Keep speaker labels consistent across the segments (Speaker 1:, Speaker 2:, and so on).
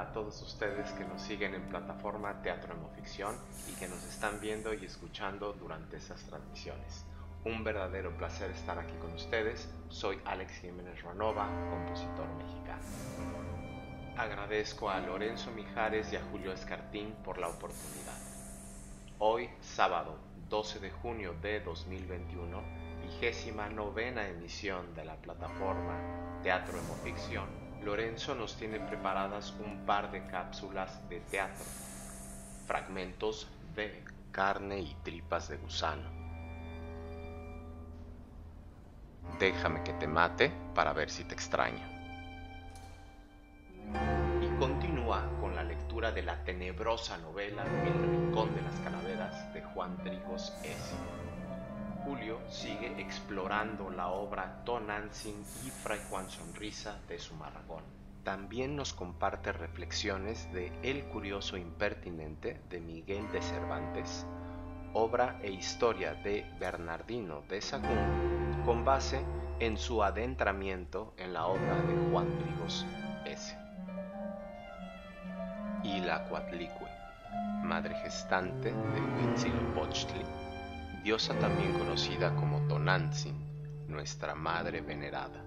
Speaker 1: A todos ustedes que nos siguen en plataforma Teatro Ficción y que nos están viendo y escuchando durante esas transmisiones. Un verdadero placer estar aquí con ustedes. Soy Alex Jiménez Ranova, compositor mexicano. Agradezco a Lorenzo Mijares y a Julio Escartín por la oportunidad. Hoy, sábado 12 de junio de 2021, vigésima novena emisión de la plataforma Teatro Ficción Lorenzo nos tiene preparadas un par de cápsulas de teatro, fragmentos de carne y tripas de gusano. Déjame que te mate para ver si te extraño. Y continúa con la lectura de la tenebrosa novela El Rincón de las Calaveras de Juan Trigos S. Julio sigue explorando la obra Tonantzin y Fray Juan Sonrisa de su Maragón. También nos comparte reflexiones de El curioso impertinente de Miguel de Cervantes, obra e historia de Bernardino de Sahagún, con base en su adentramiento en la obra de Juan Trigos S. Y la Cuatlicue, madre gestante de Huitzilopochtli diosa también conocida como Tonantzin, nuestra Madre Venerada.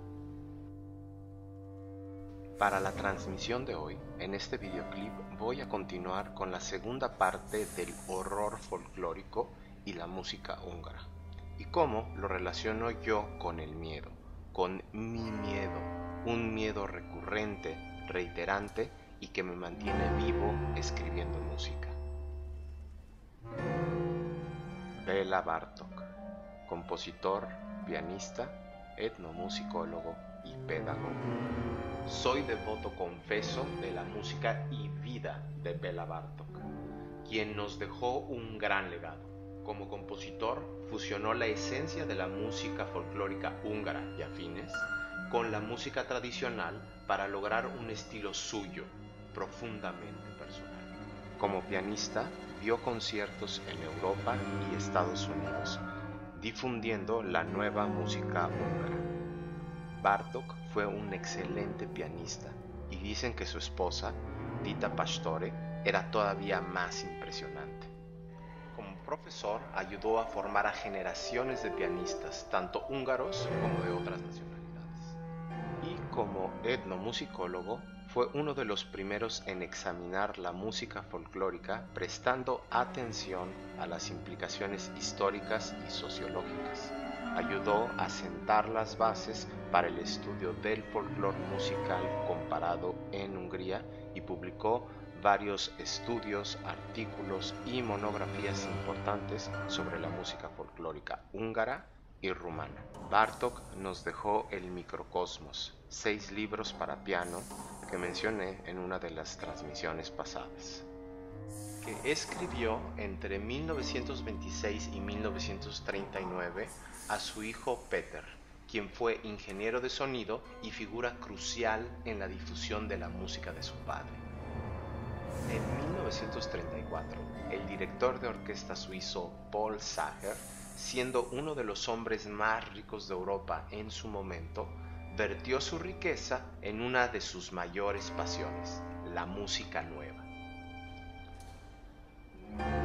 Speaker 1: Para la transmisión de hoy, en este videoclip voy a continuar con la segunda parte del horror folclórico y la música húngara, y cómo lo relaciono yo con el miedo, con mi miedo, un miedo recurrente, reiterante y que me mantiene vivo escribiendo música. Bela Bartok, compositor, pianista, etnomusicólogo y pedagogo. Soy devoto confeso de la música y vida de Bela Bartok, quien nos dejó un gran legado. Como compositor, fusionó la esencia de la música folclórica húngara y afines con la música tradicional para lograr un estilo suyo, profundamente personal. Como pianista, dio conciertos en Europa y Estados Unidos, difundiendo la nueva música húngara. Bartok fue un excelente pianista y dicen que su esposa, Dita Pastore, era todavía más impresionante. Como profesor ayudó a formar a generaciones de pianistas, tanto húngaros como de otras nacionalidades. Y como etnomusicólogo fue uno de los primeros en examinar la música folclórica prestando atención a las implicaciones históricas y sociológicas. Ayudó a sentar las bases para el estudio del folclore musical comparado en Hungría y publicó varios estudios, artículos y monografías importantes sobre la música folclórica húngara y rumana. Bartok nos dejó el microcosmos, seis libros para piano que mencioné en una de las transmisiones pasadas, que escribió entre 1926 y 1939 a su hijo Peter, quien fue ingeniero de sonido y figura crucial en la difusión de la música de su padre. En 1934, el director de orquesta suizo Paul Sacher, siendo uno de los hombres más ricos de Europa en su momento, vertió su riqueza en una de sus mayores pasiones, la música nueva.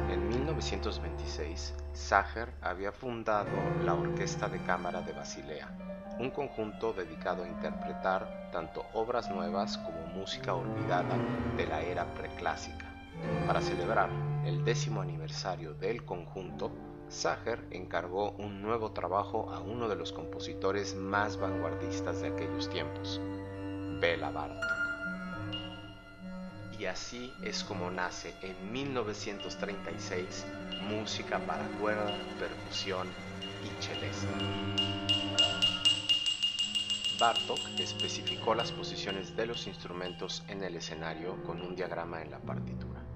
Speaker 1: En 1926, Sacher había fundado la Orquesta de Cámara de Basilea, un conjunto dedicado a interpretar tanto obras nuevas como música olvidada de la era preclásica. Para celebrar el décimo aniversario del conjunto, Sacher encargó un nuevo trabajo a uno de los compositores más vanguardistas de aquellos tiempos, Bela Bartok. Y así es como nace en 1936 música para cuerda, percusión y celesta. Bartok especificó las posiciones de los instrumentos en el escenario con un diagrama en la partitura.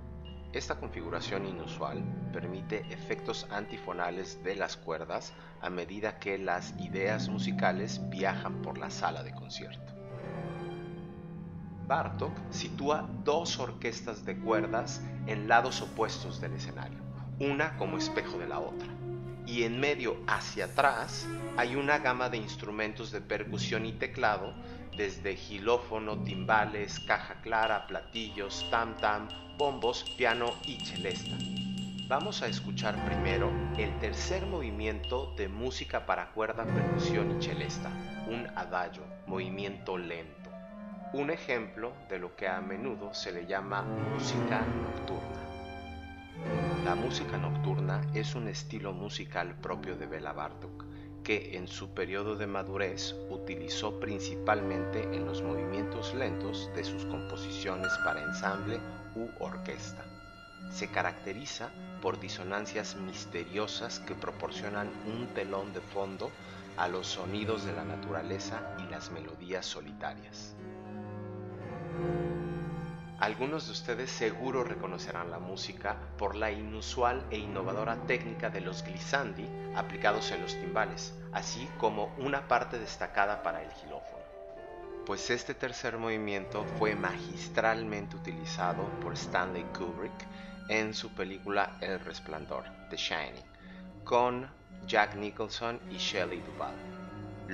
Speaker 1: Esta configuración inusual permite efectos antifonales de las cuerdas a medida que las ideas musicales viajan por la sala de concierto. Bartok sitúa dos orquestas de cuerdas en lados opuestos del escenario, una como espejo de la otra, y en medio hacia atrás hay una gama de instrumentos de percusión y teclado, desde gilófono, timbales, caja clara, platillos, tam-tam, bombos, piano y celesta. Vamos a escuchar primero el tercer movimiento de música para cuerda, percusión y celesta, un adagio, movimiento lento. Un ejemplo de lo que a menudo se le llama música nocturna. La música nocturna es un estilo musical propio de Bela Bartok, que en su periodo de madurez utilizó principalmente en los movimientos lentos de sus composiciones para ensamble u orquesta. Se caracteriza por disonancias misteriosas que proporcionan un telón de fondo a los sonidos de la naturaleza y las melodías solitarias. Algunos de ustedes seguro reconocerán la música por la inusual e innovadora técnica de los glissandi aplicados en los timbales, así como una parte destacada para el gilófono. Pues este tercer movimiento fue magistralmente utilizado por Stanley Kubrick en su película El Resplandor, The Shining, con Jack Nicholson y Shelley Duvall.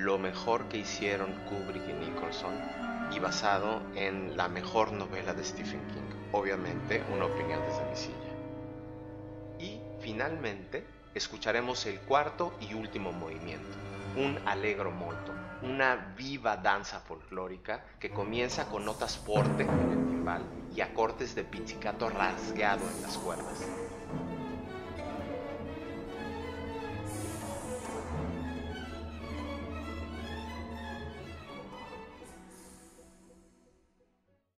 Speaker 1: Lo mejor que hicieron Kubrick y Nicholson y basado en la mejor novela de Stephen King. Obviamente, una opinión desde mi silla. Y finalmente, escucharemos el cuarto y último movimiento, un allegro molto, una viva danza folclórica que comienza con notas forte en el timbal y acordes de pizzicato rasgueado en las cuerdas.